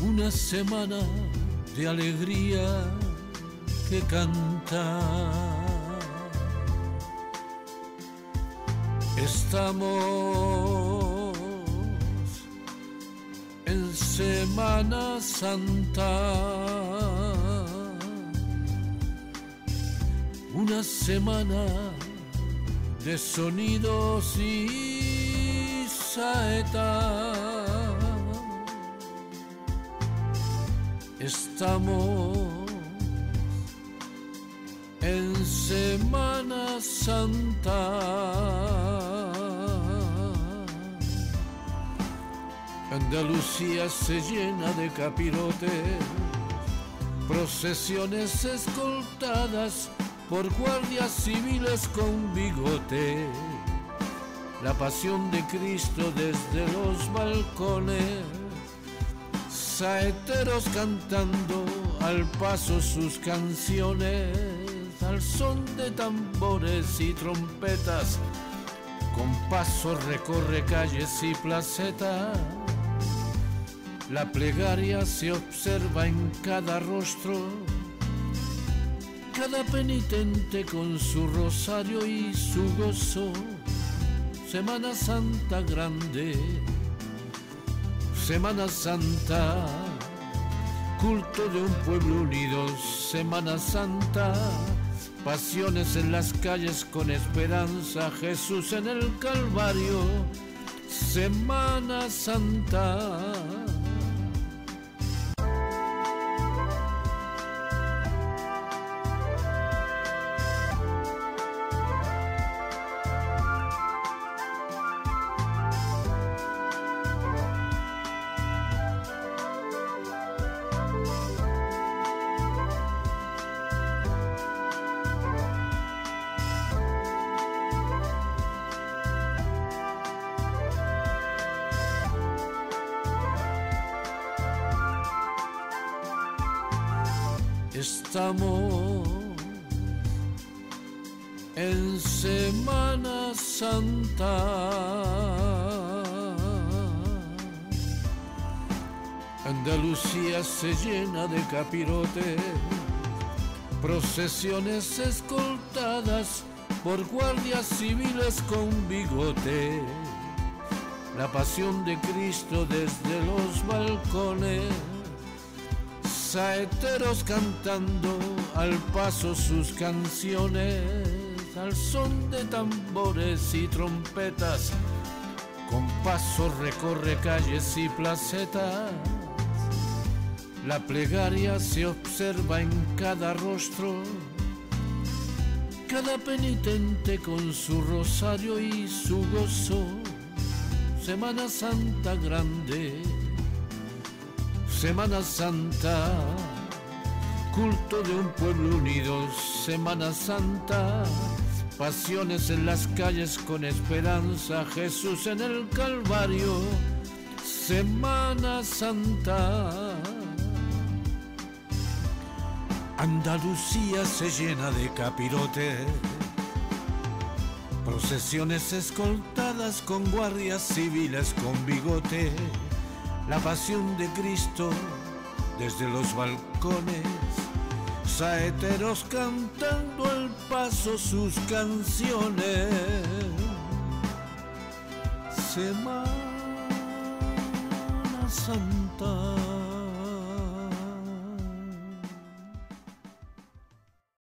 Una semana de alegría que canta. Estamos en Semana Santa. Una semana de sonidos y saetas. Estamos en Semana Santa. Andalucía se llena de capirotes, procesiones escoltadas por guardias civiles con bigote. La pasión de Cristo desde los balcones, saeteros cantando al paso sus canciones, al son de tambores y trompetas, con paso recorre calles y placetas. La plegaria se observa en cada rostro cada penitente con su rosario y su gozo. Semana Santa grande, Semana Santa, culto de un pueblo unido, Semana Santa, pasiones en las calles con esperanza, Jesús en el Calvario, Semana Santa. Estamos en Semana Santa. Andalucía se llena de capirotes, procesiones escoltadas por guardias civiles con bigote. La pasión de Cristo desde los balcones saeteros cantando al paso sus canciones, al son de tambores y trompetas, con paso recorre calles y placetas. La plegaria se observa en cada rostro, cada penitente con su rosario y su gozo. Semana Santa grande Semana Santa, culto de un pueblo unido, Semana Santa, pasiones en las calles con esperanza, Jesús en el Calvario, Semana Santa. Andalucía se llena de capirotes, procesiones escoltadas con guardias civiles con bigote la pasión de Cristo desde los balcones, saeteros cantando al paso sus canciones. Semana Santa.